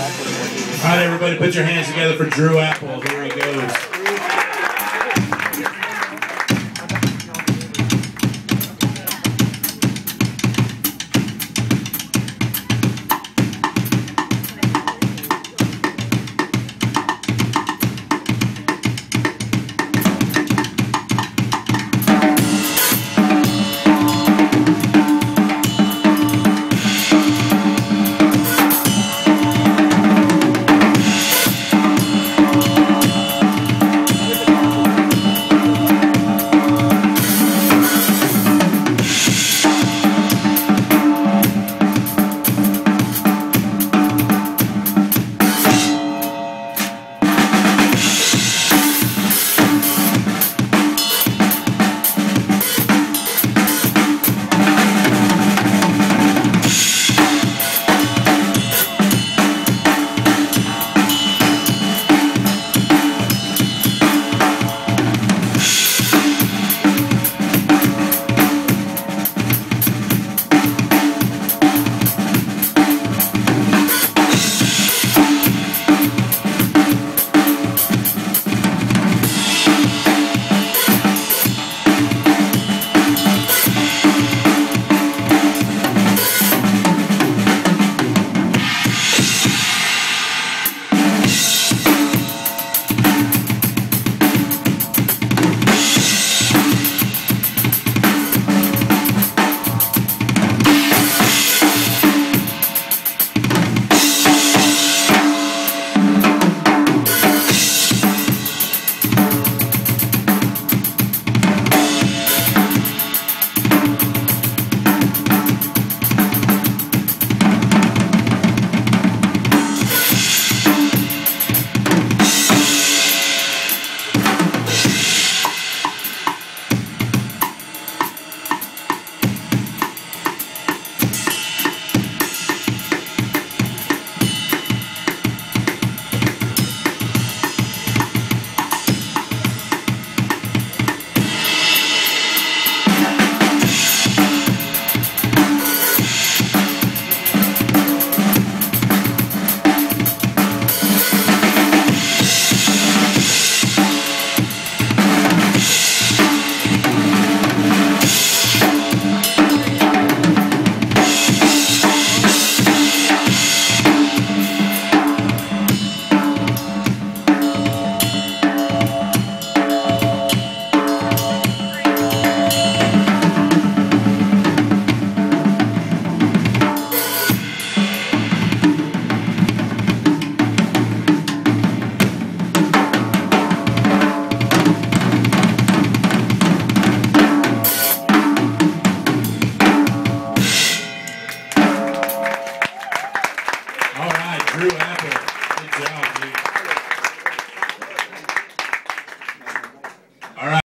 All right, everybody, put your hands together for Drew Apple. Here he goes. Drew Apple. Good job, dude.